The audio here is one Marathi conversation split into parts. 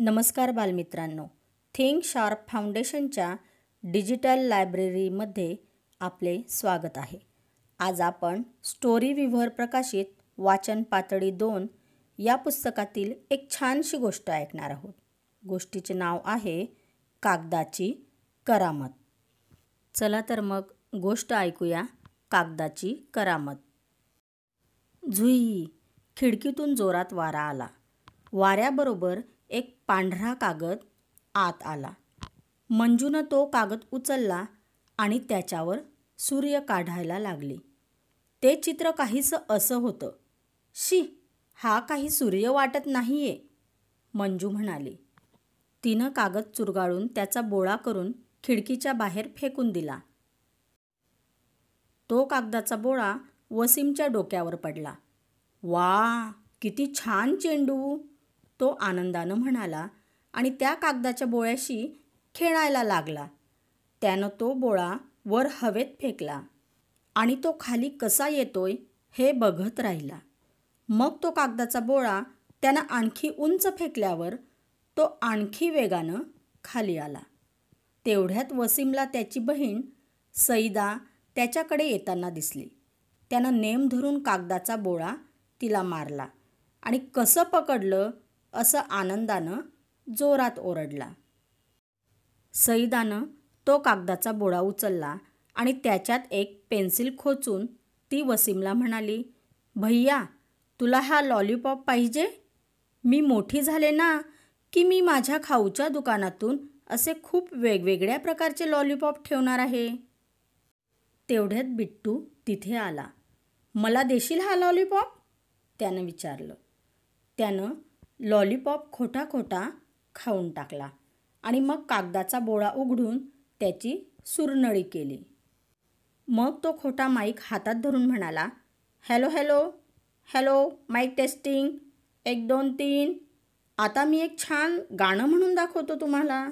नमस्कार बालमित्रांनो. थिंक शार्प फाउंडेशनच्या डिजिटल लायब्ररीमध्ये आपले स्वागत आहे. आज आपण स्टोरी विव्हर प्रकाशित वाचन पातळी दोन या पुस्तकातील एक छानशी गोष्ट ऐकणार आहोत. गोष्टीचे नाव आहे कागदाची करामत. चला तर मग गोष्ट ऐकूया कागदाची करामत. झुई खिडकीतून जोरात वारा आला. वाऱ्याबरोबर एक पांढरा कागद आत आला. मंजूनं तो कागद उचलला आणि त्याच्यावर सूर्य काढायला लागली. ते चित्र काहीसं असं होतं. शी हा काही सूर्य वाटत नाहीये मंजू म्हणाली. तिनं कागद चुरगाळून त्याचा बोळा करून खिडकीच्या बाहेर फेकून दिला. तो कागदाचा बोळा वसीमच्या डोक्यावर पडला. वा किती छान चेंडू! तो आनंदानं म्हणाला आणि त्या कागदाच्या बोळ्याशी खेळायला लागला. त्यानं तो बोळा वर हवेत फेकला आणि तो खाली कसा येतोय हे बघत राहिला. मग तो कागदाचा बोळा त्यानं आणखी उंच फेकल्यावर तो आणखी वेगानं खाली आला. तेवढ्यात वसीमला त्याची बहीण सईदा त्याच्याकडे येताना दिसली. त्यानं नेम धरून कागदाचा बोळा तिला मारला आणि कसं पकडलं असं आनंदानं जोरात ओरडला. सईदानं तो कागदाचा बोळा उचलला आणि त्याच्यात एक पेन्सिल खोचून ती वसीमला म्हणाली भैया तुला हा लॉलीपॉप पाहिजे? मी मोठी झाले ना की मी माझ्या खाऊच्या दुकानातून असे खूप वेगवेगळ्या प्रकारचे लॉलीपॉप ठेवणार आहे? तेवढ्यात बिट्टू तिथे आला. मला देशील हा लॉलीपॉप? त्यानं विचारलं. त्यानं लॉलीपॉप खोटा खोटा खाऊन टाकला आणि मग कागदाचा बोळा उघडून त्याची सुरनळी केली. मग तो खोटा माईक हातात धरून म्हणाला hello hello hello mike testing एक दोन तीन. आता मी एक छान गाणं म्हणून दाखवतो तुम्हाला.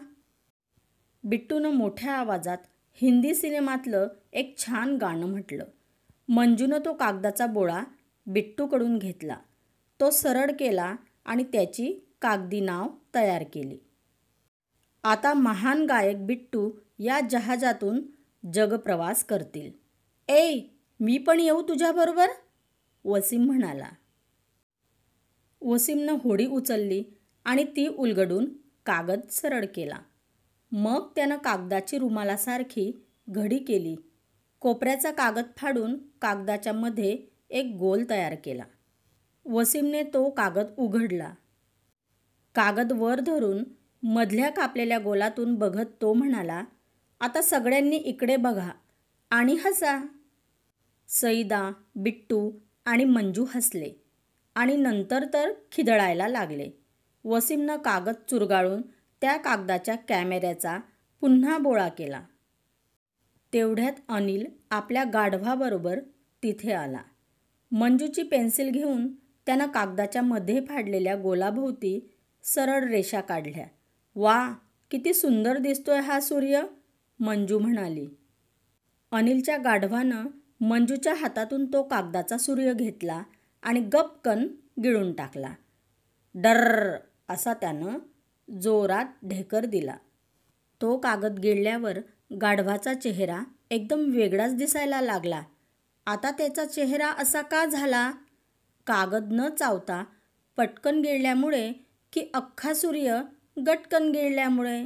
बिट्टूनं मोठ्या आवाजात हिंदी सिनेमातलं एक छान गाणं म्हटलं. मंजूनं तो कागदाचा बोळा बिट्टूकडून घेतला. तो सरळ केला आणि त्याची कागदी नाव तयार केली. आता महान गायक बिट्टू या जहाजातून जगप्रवास करतील. ए मी पण येऊ तुझ्याबरोबर वसीम म्हणाला. वसीमनं होडी उचलली आणि ती उलगडून कागद सरळ केला. मग त्यानं कागदाची रुमालासारखी घडी केली. कोपऱ्याचा कागद फाडून कागदाच्या मध्ये एक गोल तयार केला. वसीमने तो कागद उघडला. कागद वर धरून मधल्या कापलेल्या गोलातून बघत तो म्हणाला आता सगळ्यांनी इकडे बघा आणि हसा. सईदा बिट्टू आणि मंजू हसले आणि नंतर तर खिदळायला लागले. वसीमनं कागद चुरगाळून त्या कागदाच्या कॅमेऱ्याचा पुन्हा बोळा केला. तेवढ्यात अनिल आपल्या गाढवाबरोबर तिथे आला. मंजूची पेन्सिल घेऊन त्यानं कागदाच्या मध्ये फाडलेल्या गोलाभोवती सरळ रेषा काढल्या. वा किती सुंदर दिसतोय हा सूर्य मंजू म्हणाली. अनिलच्या गाढवानं मंजूच्या हातातून तो कागदाचा सूर्य घेतला आणि गपकन गिळून टाकला. डर्र असा त्यानं जोरात ढेकर दिला. तो कागद गिळल्यावर गाढवाचा चेहरा एकदम वेगळाच दिसायला लागला. आता त्याचा चेहरा असा का झाला? कागद न चावता पटकन गिळल्यामुळे की अख्खा सूर्य गटकन गिळल्यामुळे?